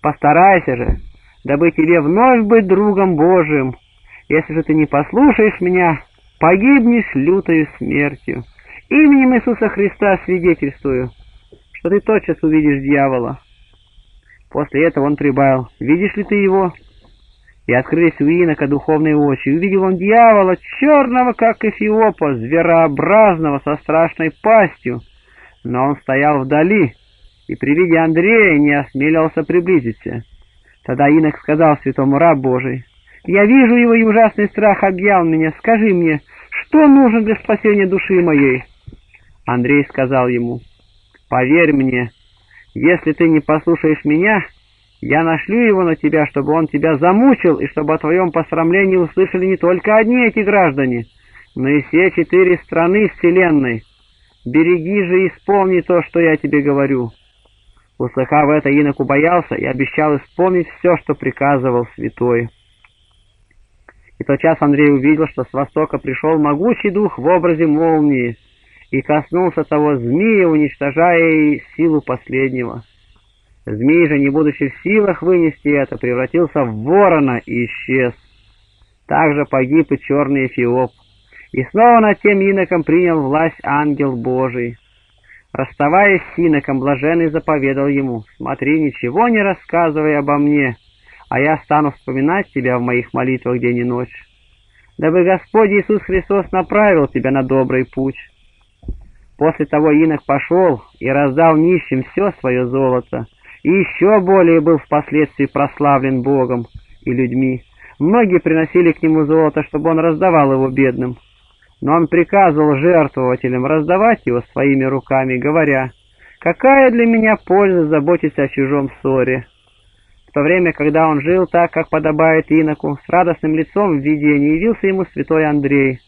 Постарайся же, дабы тебе вновь быть другом Божиим. Если же ты не послушаешь меня, погибнешь лютою смертью. Именем Иисуса Христа свидетельствую, что ты тотчас увидишь дьявола. После этого он прибавил, видишь ли ты его? И открылись у инока духовные очи. Увидел он дьявола, черного, как эфиопа, зверообразного, со страшной пастью. Но он стоял вдали, и при виде Андрея не осмелился приблизиться. Тогда инок сказал святому раб Божий, «Я вижу его, и ужасный страх объял меня. Скажи мне, что нужно для спасения души моей?» Андрей сказал ему, «Поверь мне, если ты не послушаешь меня, я нашлю его на тебя, чтобы он тебя замучил, и чтобы о твоем посрамлении услышали не только одни эти граждане, но и все четыре страны вселенной. береги же и исполни то, что я тебе говорю». Услыхав это, инок убоялся и обещал исполнить все, что приказывал святой. И тотчас Андрей увидел, что с востока пришел могучий дух в образе молнии и коснулся того змея, уничтожая силу последнего. Змей же, не будучи в силах вынести это, превратился в ворона и исчез. Также погиб и черный Эфиоп. И снова над тем иноком принял власть ангел Божий. Расставаясь с иноком, блаженный заповедал ему, «Смотри, ничего не рассказывай обо мне, а я стану вспоминать тебя в моих молитвах день и ночь, дабы Господь Иисус Христос направил тебя на добрый путь». После того инок пошел и раздал нищим все свое золото, и еще более был впоследствии прославлен Богом и людьми. Многие приносили к нему золото, чтобы он раздавал его бедным. Но он приказывал жертвователям раздавать его своими руками, говоря, «Какая для меня польза заботиться о чужом ссоре?» В то время, когда он жил так, как подобает иноку, с радостным лицом в видении явился ему святой Андрей,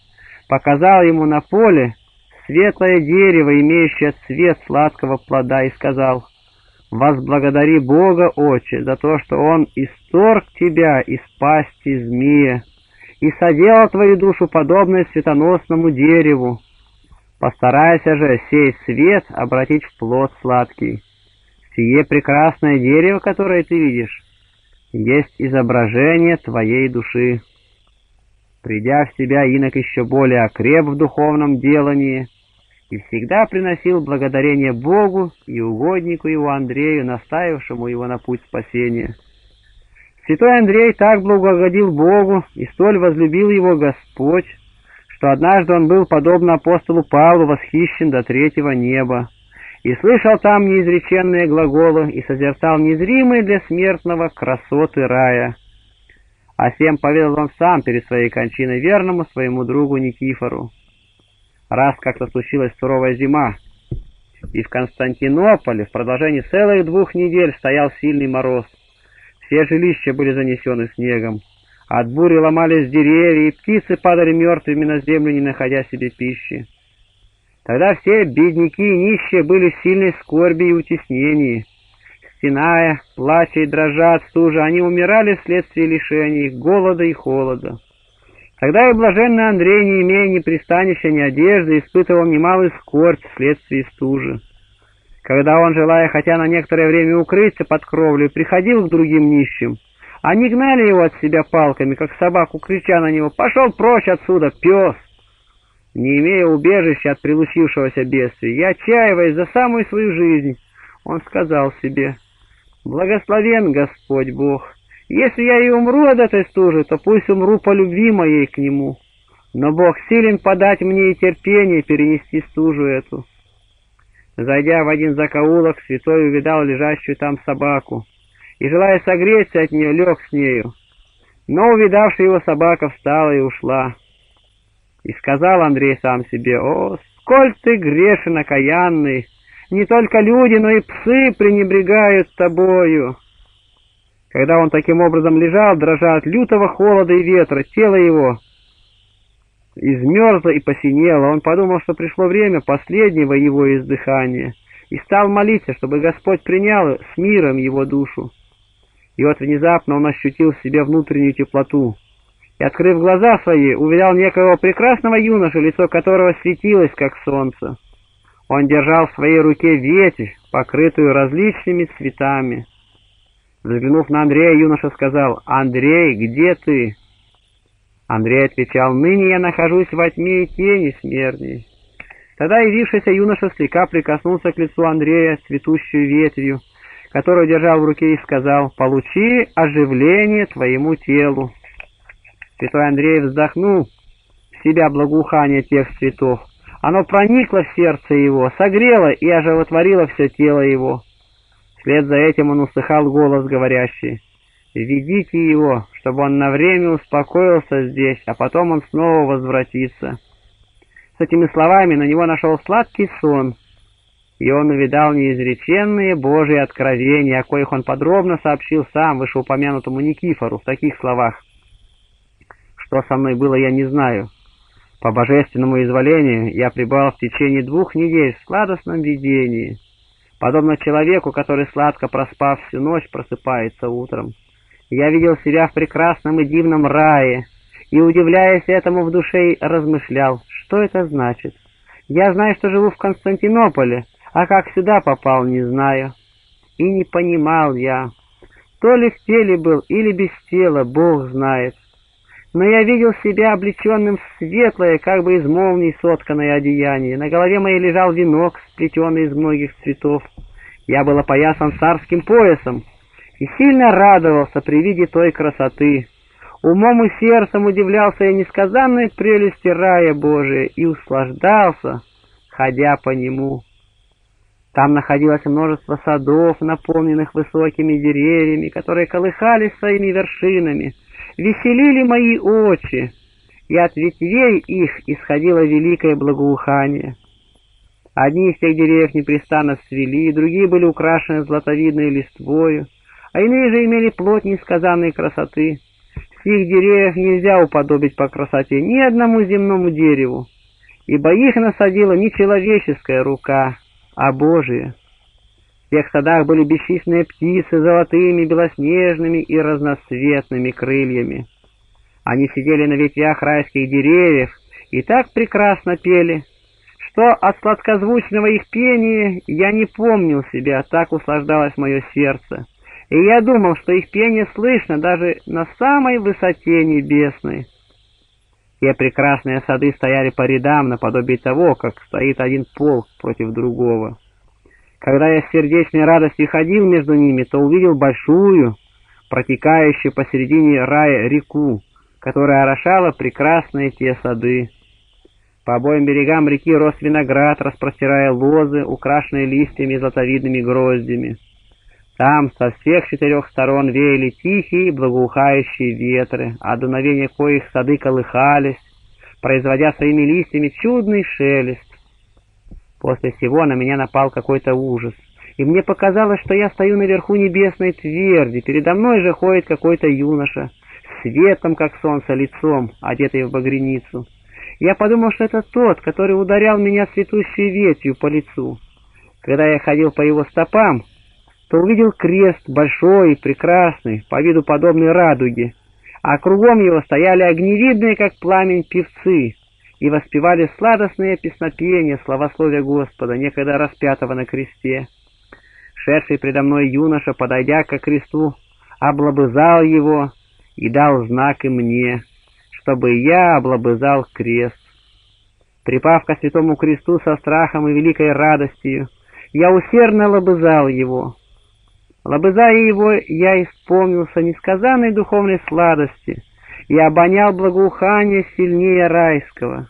показал ему на поле светлое дерево, имеющее цвет сладкого плода, и сказал, «Возблагодари Бога, Отче, за то, что Он исторг тебя из пасти змея, и соделал твою душу подобной светоносному дереву. Постарайся же сей свет обратить в плод сладкий. Сие прекрасное дерево, которое ты видишь, есть изображение твоей души. Придя в себя, инок еще более окреп в духовном делании и всегда приносил благодарение Богу и угоднику его Андрею, наставившему его на путь спасения. Святой Андрей так благогодил Богу и столь возлюбил его Господь, что однажды он был, подобно апостолу Павлу, восхищен до третьего неба, и слышал там неизреченные глаголы, и созерцал незримые для смертного красоты рая. А всем поведал он сам перед своей кончиной верному своему другу Никифору. Раз как-то случилась суровая зима, и в Константинополе в продолжении целых двух недель стоял сильный мороз — все жилища были занесены снегом. От бури ломались деревья, и птицы падали мертвыми на землю, не находя себе пищи. Тогда все бедняки и нищие были в сильной скорби и утеснении. Стеная, плача и дрожа от стужи, они умирали вследствие лишений, голода и холода. Тогда и блаженный Андрей, не имея ни пристанища, ни одежды, испытывал немалый скорбь вследствие стужи когда он, желая хотя на некоторое время укрыться под кровлей, приходил к другим нищим. Они гнали его от себя палками, как собаку, крича на него «Пошел прочь отсюда, пес!» Не имея убежища от прилучившегося бедствия, я отчаиваясь за самую свою жизнь, он сказал себе «Благословен Господь Бог! Если я и умру от этой стужи, то пусть умру по любви моей к Нему. Но Бог силен подать мне и терпение перенести стужу эту». Зайдя в один закоулок, святой увидал лежащую там собаку, и, желая согреться от нее, лег с нею. Но увидавшая его собака встала и ушла. И сказал Андрей сам себе, «О, сколь ты грешен, окаянный! Не только люди, но и псы пренебрегают тобою!» Когда он таким образом лежал, дрожа от лютого холода и ветра, тело его измерзла и посинела. Он подумал, что пришло время последнего его издыхания, и стал молиться, чтобы Господь принял с миром его душу. И вот внезапно он ощутил в себе внутреннюю теплоту, и, открыв глаза свои, увидел некого прекрасного юноша, лицо которого светилось, как солнце. Он держал в своей руке ветвь, покрытую различными цветами. Взглянув на Андрея, юноша сказал, «Андрей, где ты?» Андрей отвечал, «Ныне я нахожусь во тьме тени смертней». Тогда явившийся юноша слегка прикоснулся к лицу Андрея цветущую ветвью, которую держал в руке и сказал, «Получи оживление твоему телу». Святой Андрей вздохнул в себя благоухание тех цветов. Оно проникло в сердце его, согрело и оживотворило все тело его. Вслед за этим он услыхал голос говорящий, «Ведите его, чтобы он на время успокоился здесь, а потом он снова возвратится». С этими словами на него нашел сладкий сон, и он увидал неизреченные Божьи откровения, о коих он подробно сообщил сам вышеупомянутому Никифору в таких словах. «Что со мной было, я не знаю. По божественному изволению я пребывал в течение двух недель в сладостном видении, подобно человеку, который, сладко проспав всю ночь, просыпается утром. Я видел себя в прекрасном и дивном рае, и, удивляясь этому в душе, размышлял, что это значит. Я знаю, что живу в Константинополе, а как сюда попал, не знаю. И не понимал я, то ли в теле был или без тела, Бог знает. Но я видел себя облеченным в светлое, как бы из молний сотканное одеяние. На голове моей лежал венок, сплетенный из многих цветов. Я был опоясан царским поясом и сильно радовался при виде той красоты. Умом и сердцем удивлялся я несказанной прелести рая Божия и услаждался, ходя по нему. Там находилось множество садов, наполненных высокими деревьями, которые колыхались своими вершинами, веселили мои очи, и от ветвей их исходило великое благоухание. Одни из тех деревьев непрестанно свели, другие были украшены златовидной листвою, а иные же имели плоть несказанной красоты — их деревьев нельзя уподобить по красоте ни одному земному дереву, ибо их насадила не человеческая рука, а Божия. Тех садах были бесчисленные птицы золотыми, белоснежными и разноцветными крыльями. Они сидели на ветвях райских деревьев и так прекрасно пели, что от сладкозвучного их пения я не помнил себя, так услаждалось мое сердце и я думал, что их пение слышно даже на самой высоте небесной. Те прекрасные сады стояли по рядам, наподобие того, как стоит один полк против другого. Когда я с сердечной радостью ходил между ними, то увидел большую, протекающую посередине рая реку, которая орошала прекрасные те сады. По обоим берегам реки рос виноград, распростирая лозы, украшенные листьями и златовидными гроздями. Там со всех четырех сторон веяли тихие благоухающие ветры, а дуновения коих сады колыхались, производя своими листьями чудный шелест. После всего на меня напал какой-то ужас, и мне показалось, что я стою наверху небесной тверди, передо мной же ходит какой-то юноша, светом, как солнце, лицом, одетый в багряницу. Я подумал, что это тот, который ударял меня цветущей ветвью по лицу. Когда я ходил по его стопам, то увидел крест большой и прекрасный, по виду подобный радуге, а кругом его стояли огневидные, как пламень, певцы, и воспевали сладостные песнопения славословия Господа, некогда распятого на кресте. Шедший предо мной юноша, подойдя к кресту, облобызал его и дал знак и мне, чтобы я облобызал крест. Припав ко святому кресту со страхом и великой радостью, я усердно лобызал его. Лобызая его, я исполнился несказанной духовной сладости и обонял благоухание сильнее райского.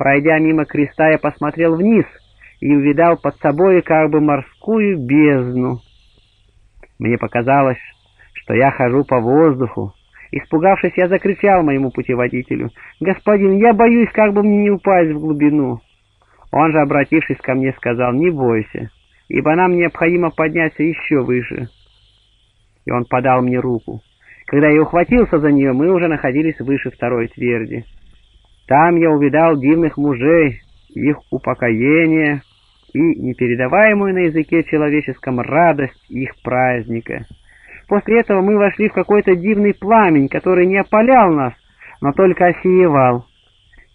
Пройдя мимо креста, я посмотрел вниз и увидал под собой как бы морскую бездну. Мне показалось, что я хожу по воздуху. Испугавшись, я закричал моему путеводителю, «Господин, я боюсь, как бы мне не упасть в глубину». Он же, обратившись ко мне, сказал, «Не бойся, ибо нам необходимо подняться еще выше. И он подал мне руку. Когда я ухватился за нее, мы уже находились выше второй тверди. Там я увидал дивных мужей, их упокоение и непередаваемую на языке человеческом радость их праздника. После этого мы вошли в какой-то дивный пламень, который не опалял нас, но только осеевал.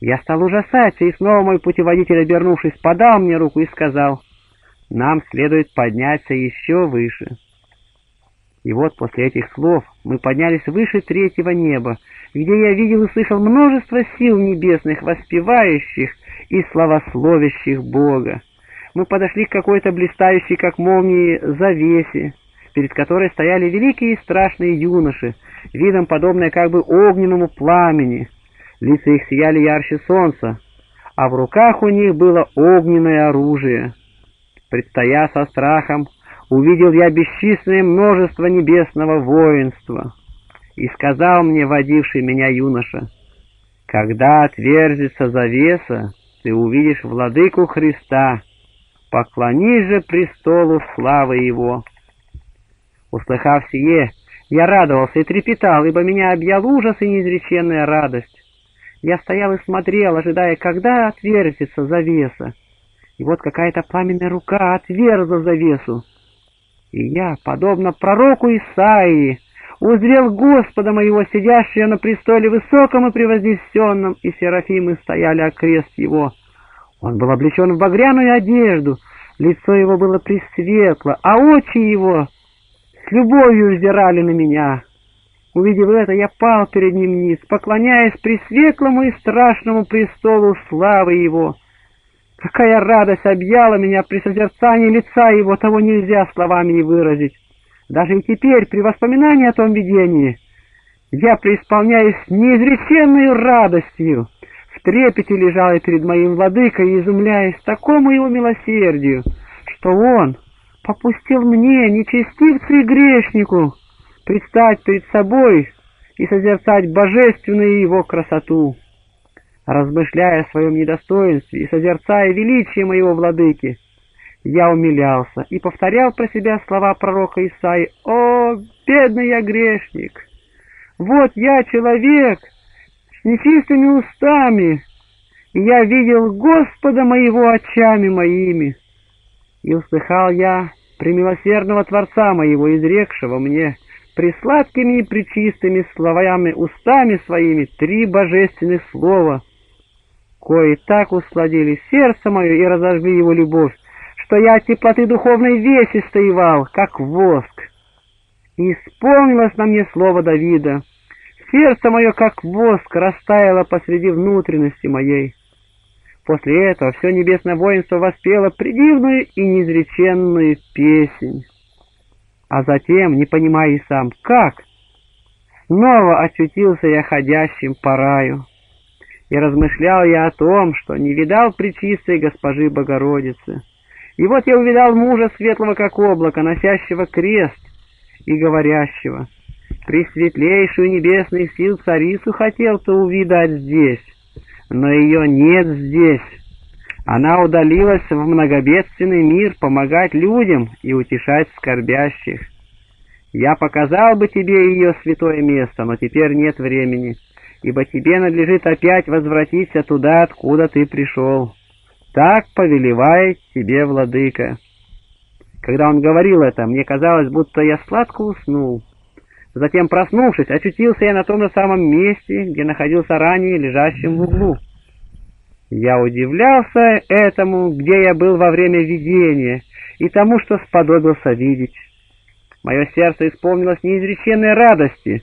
Я стал ужасаться, и снова мой путеводитель, обернувшись, подал мне руку и сказал — нам следует подняться еще выше. И вот после этих слов мы поднялись выше третьего неба, где я видел и слышал множество сил небесных, воспевающих и славословящих Бога. Мы подошли к какой-то блистающей, как молнии, завесе, перед которой стояли великие и страшные юноши, видом подобное как бы огненному пламени. Лица их сияли ярче солнца, а в руках у них было огненное оружие — Предстоя со страхом, увидел я бесчисленное множество небесного воинства. И сказал мне, водивший меня юноша, «Когда отверзится завеса, ты увидишь владыку Христа, поклонись же престолу славы Его». Услыхав сие, я радовался и трепетал, ибо меня объял ужас и неизреченная радость. Я стоял и смотрел, ожидая, когда отвертится завеса. И вот какая-то пламенная рука отверзла завесу. И я, подобно пророку Исаии, узрел Господа моего, сидящего на престоле высоком и превознесенном, и серафимы стояли окрест его. Он был облечен в багряную одежду, лицо его было пресветло, а очи его с любовью взирали на меня. Увидев это, я пал перед ним низ, поклоняясь пресветлому и страшному престолу славы его. Какая радость объяла меня при созерцании лица его, того нельзя словами и выразить. Даже и теперь, при воспоминании о том видении, я преисполняюсь неизреченной радостью. В трепете лежал я перед моим владыкой, изумляясь такому его милосердию, что он попустил мне, нечестивцу и грешнику, предстать перед собой и созерцать божественную его красоту. Размышляя о своем недостоинстве и созерцая величие моего владыки, я умилялся и повторял про себя слова пророка Исаи «О, бедный я грешник! Вот я человек с нечистыми устами, и я видел Господа моего очами моими». И услыхал я премилосердного Творца моего, изрекшего мне присладкими и причистыми словами устами своими три божественных слова, кои так усладили сердце мое и разожгли его любовь, что я от теплоты духовной веси стоевал, как воск. И исполнилось на мне слово Давида. Сердце мое, как воск, растаяло посреди внутренности моей. После этого все небесное воинство воспело предивную и неизреченную песнь. А затем, не понимая и сам, как, снова очутился я ходящим по раю. И размышлял я о том, что не видал причистой госпожи Богородицы. И вот я увидал мужа светлого, как облако, носящего крест и говорящего. Пресветлейшую небесных сил царицу хотел-то увидать здесь, но ее нет здесь. Она удалилась в многобедственный мир помогать людям и утешать скорбящих. Я показал бы тебе ее святое место, но теперь нет времени, ибо тебе надлежит опять возвратиться туда, откуда ты пришел. Так повелевает тебе владыка. Когда он говорил это, мне казалось, будто я сладко уснул. Затем, проснувшись, очутился я на том же самом месте, где находился ранее, лежащим в углу. Я удивлялся этому, где я был во время видения, и тому, что сподобился видеть. Мое сердце исполнилось неизреченной радости,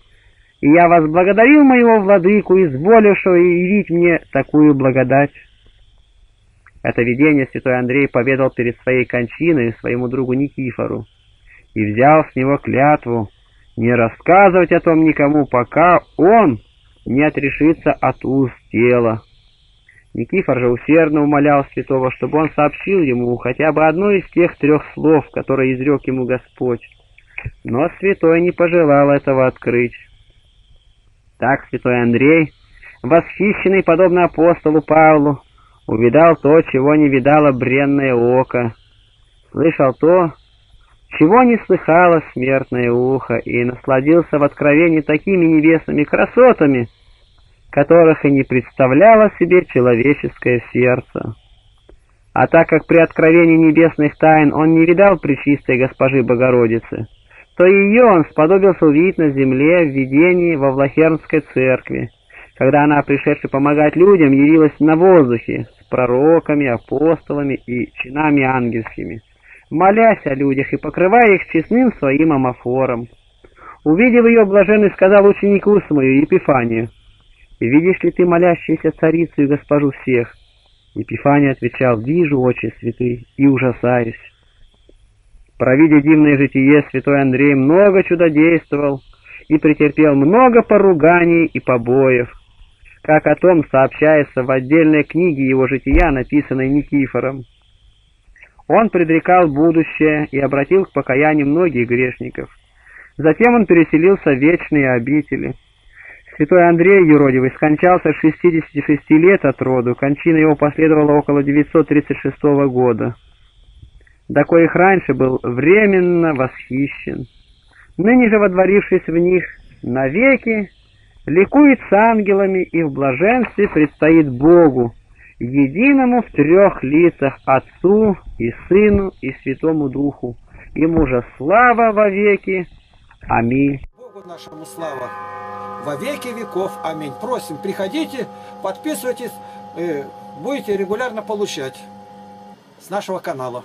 и я возблагодарил моего владыку, изволившего явить мне такую благодать. Это видение святой Андрей поведал перед своей кончиной своему другу Никифору и взял с него клятву не рассказывать о том никому, пока он не отрешится от уст тела. Никифор же усердно умолял святого, чтобы он сообщил ему хотя бы одно из тех трех слов, которые изрек ему Господь. Но святой не пожелал этого открыть. Так святой Андрей, восхищенный подобно апостолу Павлу, увидал то, чего не видало бренное око, слышал то, чего не слыхало смертное ухо, и насладился в откровении такими небесными красотами, которых и не представляло себе человеческое сердце. А так как при откровении небесных тайн он не видал пречистой госпожи Богородицы, то ее он сподобился увидеть на земле в видении во Влахернской церкви, когда она, пришедшая помогать людям, явилась на воздухе пророками, апостолами и чинами ангельскими, молясь о людях и покрывая их честным своим амофором. Увидев ее, блаженный сказал ученику свою, Епифанию, «Видишь ли ты молящуюся царицу и госпожу всех?» Епифания отвечал, «Вижу, очень святый, и ужасаюсь». Провидя дивное житие, святой Андрей много чудодействовал и претерпел много поруганий и побоев, как о том сообщается в отдельной книге его жития, написанной Никифором. Он предрекал будущее и обратил к покаянию многих грешников. Затем он переселился в вечные обители. Святой Андрей Юродивый скончался 66 лет от роду, кончина его последовала около 936 года. До коих раньше был временно восхищен. Ныне же, водворившись в них навеки, ликует с ангелами и в блаженстве предстоит Богу, единому в трех лицах Отцу и Сыну и Святому Духу. Ему же слава во веки. Аминь. Богу нашему слава во веки веков. Аминь. Просим, приходите, подписывайтесь, э, будете регулярно получать с нашего канала.